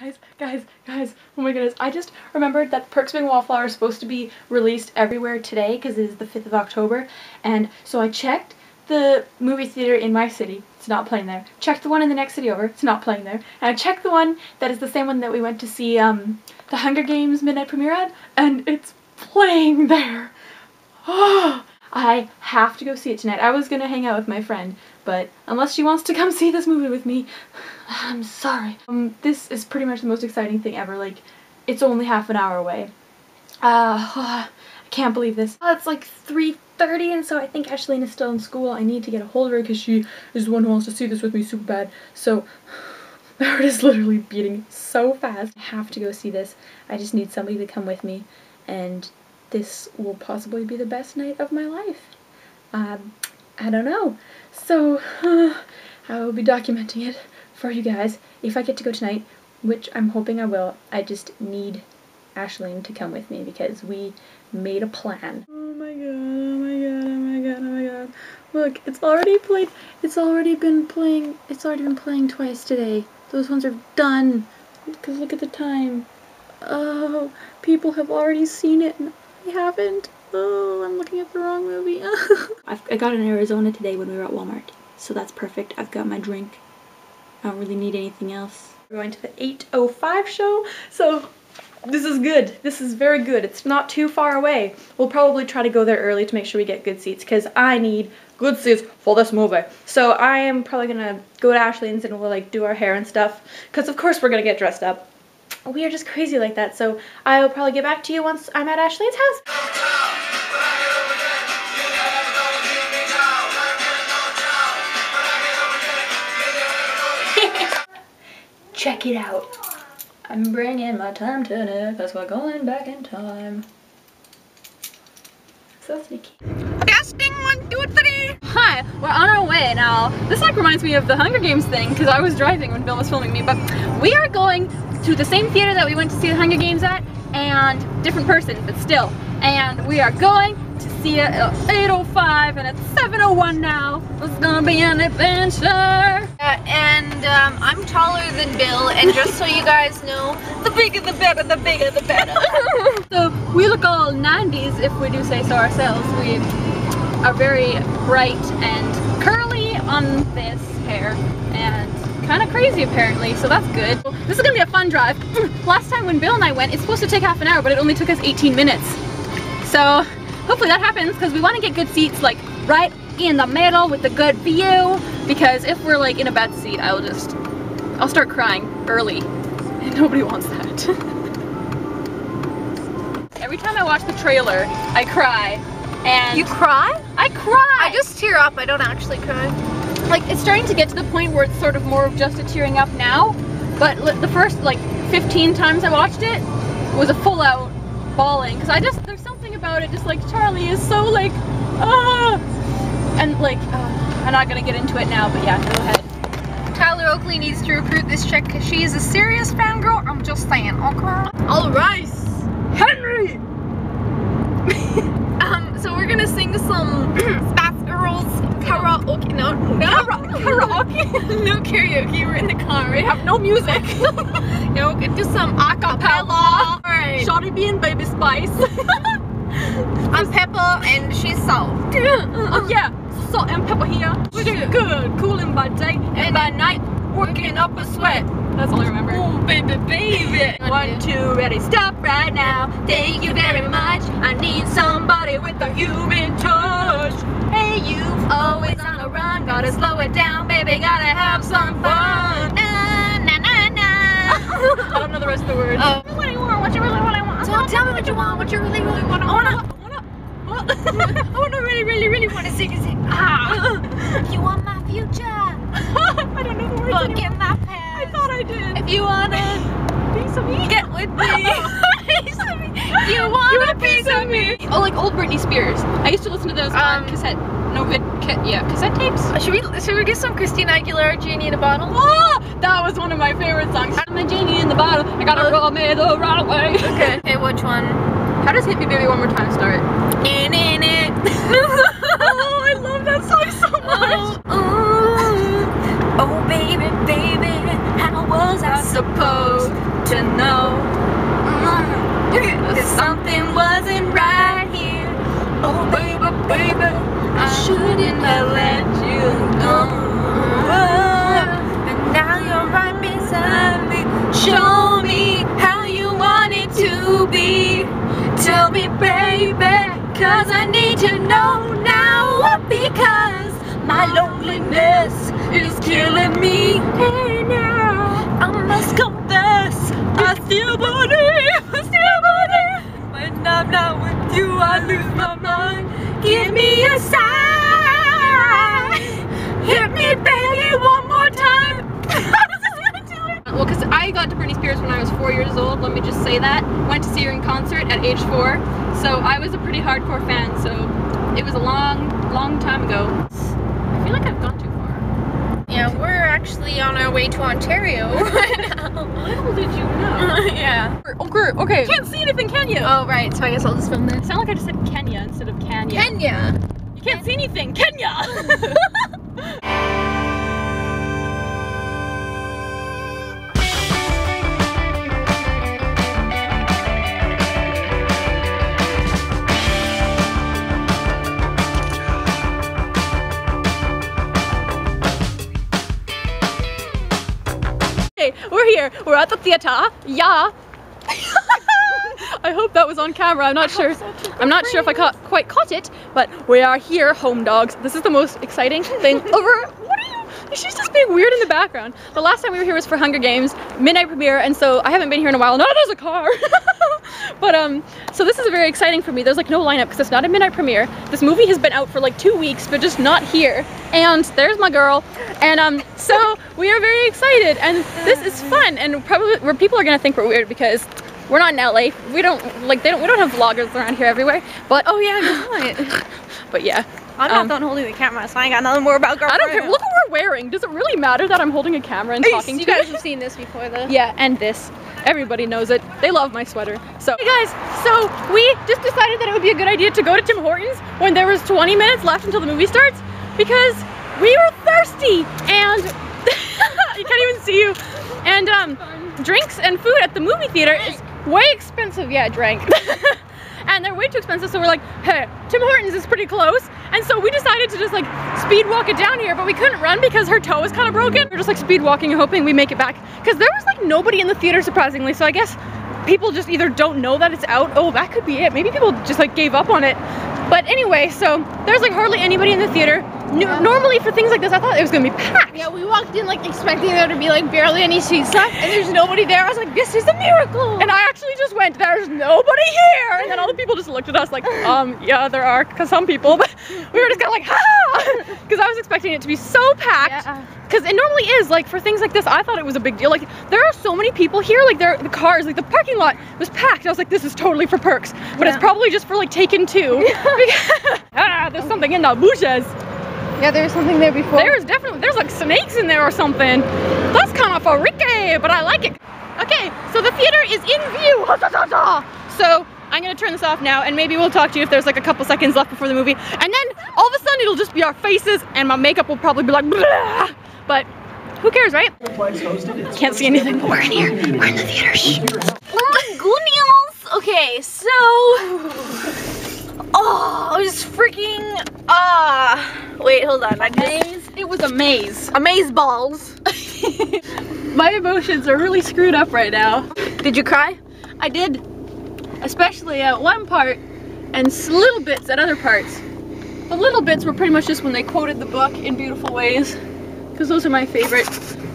Guys, guys, guys, oh my goodness. I just remembered that Perks Big Wallflower is supposed to be released everywhere today because it is the 5th of October. And so I checked the movie theater in my city. It's not playing there. Checked the one in the next city over. It's not playing there. And I checked the one that is the same one that we went to see um, the Hunger Games midnight premiere at. And it's playing there. Oh, I have to go see it tonight. I was to hang out with my friend, but unless she wants to come see this movie with me, I'm sorry. Um, this is pretty much the most exciting thing ever. Like, it's only half an hour away. Uh, oh, I can't believe this. Oh, it's like 3.30 and so I think Ashlyen is still in school. I need to get a hold of her because she is the one who wants to see this with me super bad. So, my heart is literally beating so fast. I have to go see this. I just need somebody to come with me and this will possibly be the best night of my life. Um, I don't know. So, uh, I will be documenting it for you guys if I get to go tonight, which I'm hoping I will. I just need Ashlyen to come with me because we made a plan. Oh my god, oh my god, oh my god, oh my god. Look, it's already played, it's already been playing, it's already been playing twice today. Those ones are done. Because look at the time. Oh, people have already seen it and I haven't. Oh, I'm looking at the wrong movie. i got in Arizona today when we were at Walmart. So that's perfect. I've got my drink. I don't really need anything else. We're going to the 8.05 show, so this is good. This is very good. It's not too far away. We'll probably try to go there early to make sure we get good seats because I need good seats for this movie. So I am probably gonna go to Ashlyen's and we'll like do our hair and stuff because of course we're gonna get dressed up. We are just crazy like that. So I will probably get back to you once I'm at Ashlyen's house. Check it out. I'm bringing my time turner because we're going back in time. So sneaky. Testing one, two, three. We're on our way now. This like reminds me of the Hunger Games thing because I was driving when Bill was filming me, but we are going to the same theater that we went to see the Hunger Games at and different person, but still. And we are going to see it at 8.05 and it's 7.01 now. It's gonna be an adventure. Uh, and um, I'm taller than Bill, and just so you guys know, the bigger the better, the bigger the better. so we look all 90s if we do say so ourselves. We are very bright and curly on this hair and kind of crazy apparently, so that's good. This is gonna be a fun drive. Last time when Bill and I went, it's supposed to take half an hour, but it only took us 18 minutes. So hopefully that happens because we want to get good seats like right in the middle with a good view because if we're like in a bad seat, I'll just, I'll start crying early and nobody wants that. Every time I watch the trailer, I cry and you cry? I cry! I just tear up, I don't actually cry. Like, it's starting to get to the point where it's sort of more of just a tearing up now, but the first, like, 15 times I watched it was a full-out bawling, because I just, there's something about it, just like, Charlie is so, like, ah! And, like, uh, I'm not gonna get into it now, but yeah, go ahead. Tyler Oakley needs to recruit this chick because she is a serious fangirl, I'm just saying, okay? Alright! Henry! um, so we're gonna sing some Spice Girls karaoke. No, no karaoke. no karaoke. We're in the car. We have no music. yeah, we're gonna do some acapella. Alright. Shawty B and Baby Spice. I'm Pepper and she's Salt. oh yeah, salt and pepper here. We're doing good, cooling by day and by night, working up a sweat. That's all I remember. Oh, baby, baby. One, two, ready, stop right now. Thank you very much. I need somebody with a human touch. Hey, you, always on the run. Gotta slow it down, baby. Gotta have some fun. Na, na, na, na. I don't know the rest of the words. Uh, what do you want? What you really I want? So tell me what you want. What you really, really want. I wanna. I wanna really, really, really wanna sing sing. Ah. you want my future? I don't know the words. Look anymore. at my past. I did. If you want a piece of me, get with me. piece of me. You want, you a want a piece of me? Oh, like old Britney Spears. I used to listen to those on Um, cassette. No, vid, ca yeah, cassette tapes. Should we should we get some Christina Aguilera Genie in a bottle? Oh, that was one of my favorite songs. I'm a genie in the bottle. I gotta Uh, roll me the right way. Okay. Okay, which one? How does Hit Me Baby One More Time start? In in it. oh, I love that song so much. Oh, oh, oh, baby, baby, how was I so supposed to know. Mm-hmm. That something wasn't right here. Oh, baby, baby, I shouldn't have let you go. Mm-hmm. And now you're right beside me. Show me how you want it to be. Tell me, baby, cause I need to know now. Because my loneliness is killing me. Believe, I still believe. When I'm not with you, I lose my mind. Give me a sign. Hit me, baby, one more time. Well, because I got to Britney Spears when I was four years old, let me just say that. Went to see her in concert at age four, so I was a pretty hardcore fan, so it was a long, long time ago. I feel like I've gone too far. Yeah, we're actually on our way to Ontario right now. Little did you know. yeah. Oh, okay, okay. Can't see anything, can you? Oh, right. So I guess I'll just film this. Sound like I just said Kenya instead of Kenya. Kenya. you can't see anything, Kenya! we're at the theater. Yeah. I hope that was on camera. I'm not sure. I'm not sure if I caught, quite caught it, but we are here, home dogs. This is the most exciting thing ever. What are you? She's just being weird in the background. The last time we were here was for Hunger Games midnight premiere, and so I haven't been here in a while. No, there's a car. but um, so this is very exciting for me. There's like no lineup because it's not a midnight premiere. This movie has been out for like two weeks, but just not here. And there's my girl. And um, so we are very excited, and this is fun. And probably where people are gonna think we're weird because we're not in LA. We don't like they don't we don't have vloggers around here everywhere. But Oh, yeah, good point. but yeah. I'm not Um, one holding the camera, so I ain't got nothing more about girlfriend. I don't care. Look what we're wearing. Does it really matter that I'm holding a camera and talking to You to guys have seen this before, though. Yeah, and this. Everybody knows it. They love my sweater. So, hey guys, so we just decided that it would be a good idea to go to Tim Hortons when there was 20 minutes left until the movie starts because we were thirsty and you can't even see you. And um, drinks and food at the movie theater is way expensive. Yeah, drank. and they're way too expensive. So we're like, hey, Tim Hortons is pretty close. And so we decided to just like speed walk it down here, but we couldn't run because her toe was kind of broken. We're just like speed walking and hoping we make it back. Because there was like nobody in the theater surprisingly. So I guess people just either don't know that it's out. Oh, that could be it. Maybe people just like gave up on it. But anyway, so there's like hardly anybody in the theater. Normally for things like this, I thought it was gonna be packed. Yeah, we walked in like expecting there to be like barely any seats left, and there's nobody there. I was like, this is a miracle. And I actually just went, there's nobody here. And then all the people just looked at us like, um, yeah, there are, because some people, but we were just kind of like, ha! Because I was expecting it to be so packed. Yeah. Because it normally is, like, for things like this, I thought it was a big deal. Like, there are so many people here, like, there, the cars, like, the parking lot was packed. I was like, this is totally for perks. But it's probably just for, like, taken two. Because- ah, there's something in the bushes. Yeah, there was something there before. There's definitely, there's like snakes in there or something. That's kind of freaky, but I like it. Okay, so the theater is in view. So I'm gonna turn this off now and maybe we'll talk to you if there's like a couple seconds left before the movie. And then all of a sudden it'll just be our faces and my makeup will probably be like, "Blah." but who cares, right? Can't see anything, but we're in here. We're in the theater. Shh. Oh my goodness. Okay, so oh, I was freaking ah. Wait, hold on. I just It was a maze. amaze balls. My emotions are really screwed up right now. Did you cry? I did, especially at one part, and little bits at other parts. The little bits were pretty much just when they quoted the book in beautiful ways, because those are my favorite.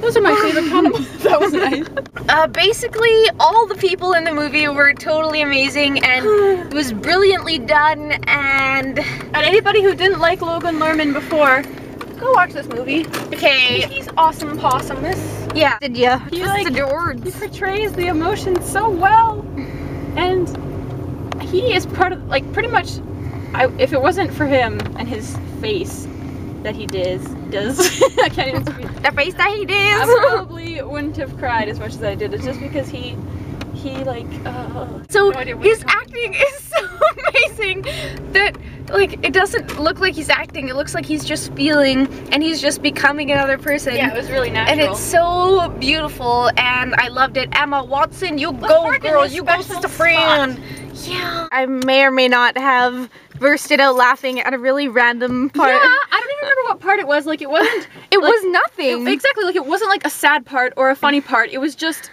Those are my favorite of. that was nice. Uh, basically, all the people in the movie were totally amazing, and it was brilliantly done. And And anybody who didn't like Logan Lerman before, go watch this movie. okay, He's awesome, possum. This yeah. Did ya? He, Just like- the he portrays the emotions so well, and he is part of like pretty much. I, if it wasn't for him and his face that he does, does I can't even speak. The face that he I did. probably wouldn't have cried as much as I did. It's just because he, he like. Uh, So no his acting is so amazing that like it doesn't look like he's acting. It looks like he's just feeling and he's just becoming another person. Yeah, it was really natural. and it's so beautiful and I loved it. Emma Watson, you go girl, you go sister friend. Yeah. I may or may not have bursted out laughing at a really random part. Yeah, I don't even remember what part it was. Like it wasn't. It like, was nothing. exactly like it wasn't like a sad part or a funny part. It was just.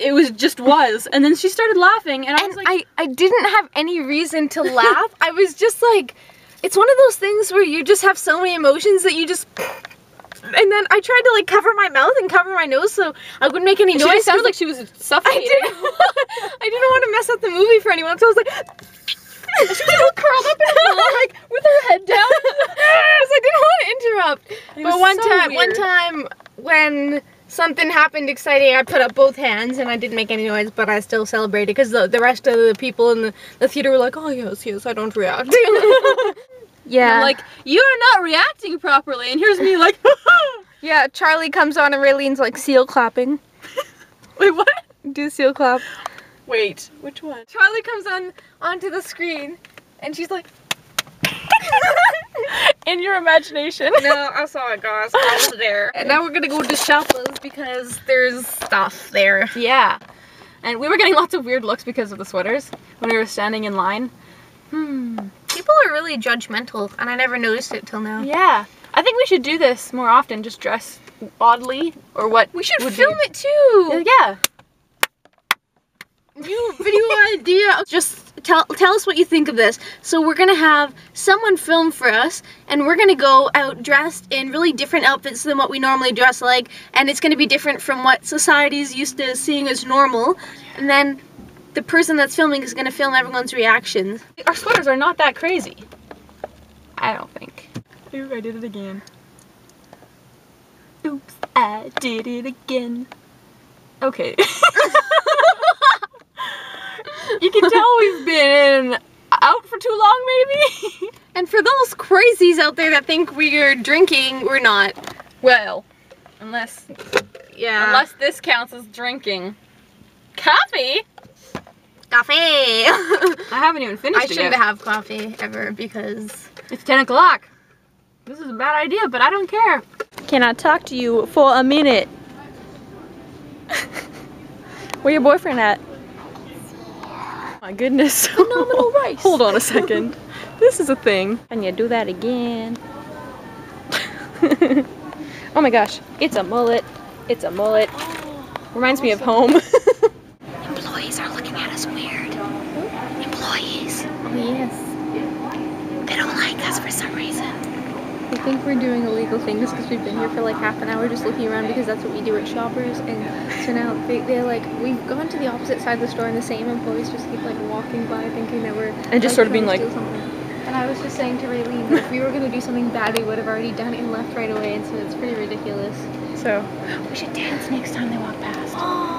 It was just was, and then she started laughing, and I was like, I, I didn't have any reason to laugh. I was just like, it's one of those things where you just have so many emotions that you just. And then I tried to like cover my mouth and cover my nose so I wouldn't make any noise. just sounded like she was I suffocating. didn't. I didn't want to mess up the movie for anyone, so I was like. She was all curled up in a ball, like with her head down. Because I didn't want to interrupt. It but one so time, one time when something happened exciting, I put up both hands and I didn't make any noise, but I still celebrated because the, the rest of the people in the, the theater were like, "Oh yes, yes, I don't react." yeah, like, you're not reacting properly, and here's me like, yeah. Charlie comes on and Raylene's like seal clapping. wait, what? Do seal clap. Wait, which one? Charlie comes on onto the screen, and she's like, In your imagination. "No, I saw it, guys. I was there." And now we're gonna go to Shoppers because there's stuff there. Yeah. And we were getting lots of weird looks because of the sweaters when we were standing in line. Hmm. People are really judgmental, and I never noticed it till now. Yeah. I think we should do this more often, just dress oddly or what We should film be- it too. Yeah. New video idea. Just tell tell us what you think of this. So we're gonna have someone film for us, and we're gonna go out dressed in really different outfits than what we normally dress like, and it's gonna be different from what society's used to seeing as normal. And then the person that's filming is gonna film everyone's reactions. Our sweaters are not that crazy. I don't think. Ooh, I did it again. Oops, I did it again. Okay. you can tell we've been out for too long, maybe? And for those crazies out there that think we're drinking, we're not. well, unless Yeah. unless this counts as drinking. Coffee? coffee. I haven't even finished I it shouldn't yet. have coffee ever because It's 10 o'clock. This is a bad idea, but I don't care. Can I talk to you for a minute? Where your boyfriend at? My goodness. Phenomenal rice. Hold on a second. This is a thing. Can you do that again? oh my gosh. It's a mullet. It's a mullet. Reminds me of home. Think we're doing illegal things because we've been here for like half an hour just looking around because that's what we do at Shoppers. And so now they, they're like, we've gone to the opposite side of the store and the same employees just keep like walking by thinking that we're. And just sort of being like- And I was just saying to Raylene if we were going to do something bad, we would have already done it and left right away. And so it's pretty ridiculous. so, We should dance next time they walk past. Oh,